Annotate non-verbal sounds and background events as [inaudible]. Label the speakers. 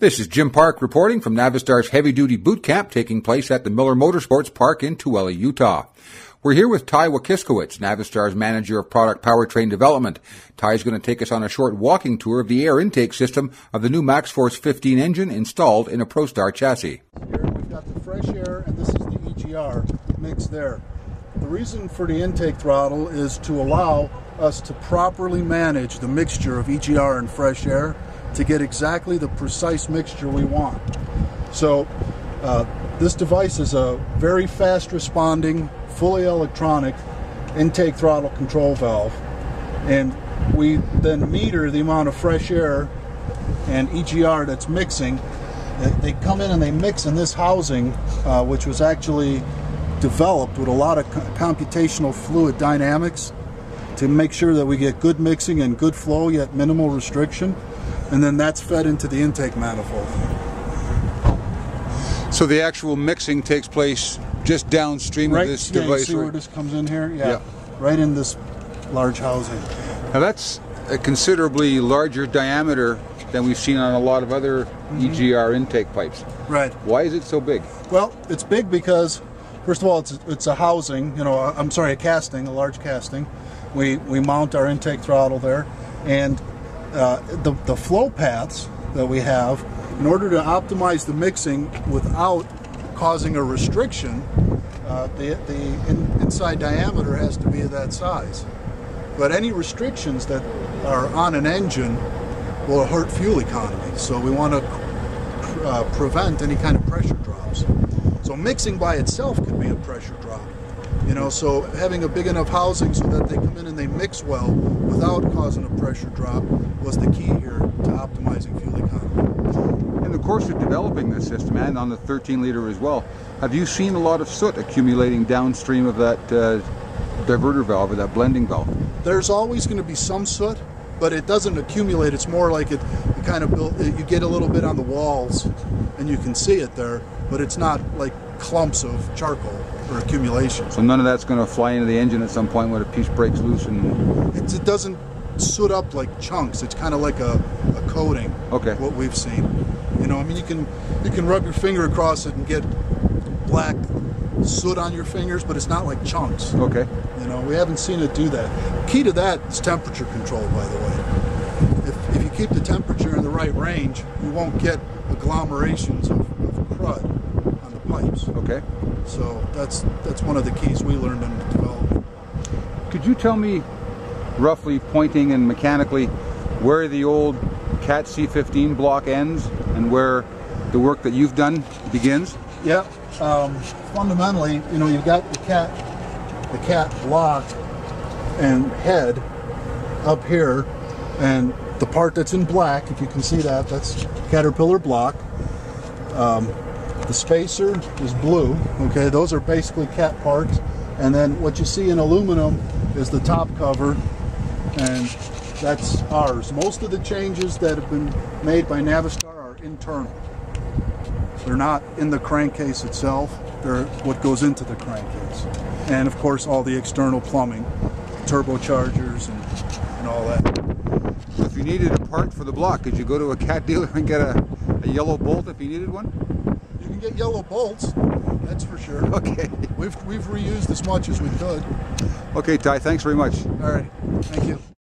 Speaker 1: This is Jim Park reporting from Navistar's heavy duty boot camp taking place at the Miller Motorsports Park in Tooele, Utah. We're here with Ty Iwaszkiewicz, Navistar's manager of product powertrain development. Ty is going to take us on a short walking tour of the air intake system of the new MaxxForce 15 engine installed in a ProStar chassis.
Speaker 2: Here we've got the fresh air and this is the EGR mix there. The reason for the intake throttle is to allow us to properly manage the mixture of EGR and fresh air to get exactly the precise mixture we want. So uh, this device is a very fast responding, fully electronic intake throttle control valve. And we then meter the amount of fresh air and EGR that's mixing. They come in and they mix in this housing, uh, which was actually developed with a lot of computational fluid dynamics to make sure that we get good mixing and good flow yet minimal restriction and then that's fed into the intake manifold.
Speaker 1: So the actual mixing takes place just downstream
Speaker 2: right,
Speaker 1: of this
Speaker 2: yeah,
Speaker 1: device?
Speaker 2: You see where this comes in here? Yeah, yeah, right in this large housing.
Speaker 1: Now that's a considerably larger diameter than we've seen on a lot of other mm-hmm. EGR intake pipes.
Speaker 2: Right.
Speaker 1: Why is it so big?
Speaker 2: Well, it's big because, first of all, it's it's a housing. You know, I'm sorry, a casting, a large casting. We we mount our intake throttle there, and uh, the, the flow paths that we have in order to optimize the mixing without causing a restriction, uh, the, the in, inside diameter has to be of that size. But any restrictions that are on an engine will hurt fuel economy. So we want to uh, prevent any kind of pressure drops. So mixing by itself could be a pressure drop. You know, so having a big enough housing so that they come in and they mix well without causing a pressure drop was the key here to optimizing fuel economy.
Speaker 1: In the course of developing this system and on the 13 liter as well, have you seen a lot of soot accumulating downstream of that uh, diverter valve or that blending valve?
Speaker 2: There's always going to be some soot, but it doesn't accumulate. It's more like it, it kind of build, you get a little bit on the walls and you can see it there, but it's not like clumps of charcoal or accumulation.
Speaker 1: So none of that's going to fly into the engine at some point when a piece breaks loose and...
Speaker 2: It's, it doesn't soot up like chunks. It's kind of like a, a coating.
Speaker 1: Okay.
Speaker 2: What we've seen. You know, I mean, you can you can rub your finger across it and get black soot on your fingers, but it's not like chunks.
Speaker 1: Okay.
Speaker 2: You know, we haven't seen it do that. Key to that is temperature control, by the way. If, if you keep the temperature in the right range, you won't get agglomerations of, of crud pipes.
Speaker 1: Okay.
Speaker 2: So that's that's one of the keys we learned in development.
Speaker 1: Could you tell me, roughly pointing and mechanically, where the old CAT C15 block ends and where the work that you've done begins?
Speaker 2: Yeah. Um, fundamentally, you know, you've got the cat, the cat block and head up here, and the part that's in black, if you can see that, that's Caterpillar block. Um, the spacer is blue. Okay, those are basically cat parts. And then what you see in aluminum is the top cover, and that's ours. Most of the changes that have been made by Navistar are internal. They're not in the crankcase itself. They're what goes into the crankcase. And of course, all the external plumbing, turbochargers and, and all that.
Speaker 1: If you needed a part for the block, could you go to a cat dealer and get a, a yellow bolt if you needed one?
Speaker 2: Can get yellow bolts, that's for sure. [laughs]
Speaker 1: Okay.
Speaker 2: We've, we've reused as much as we could.
Speaker 1: Okay, Ty, thanks very much.
Speaker 2: All right, thank you.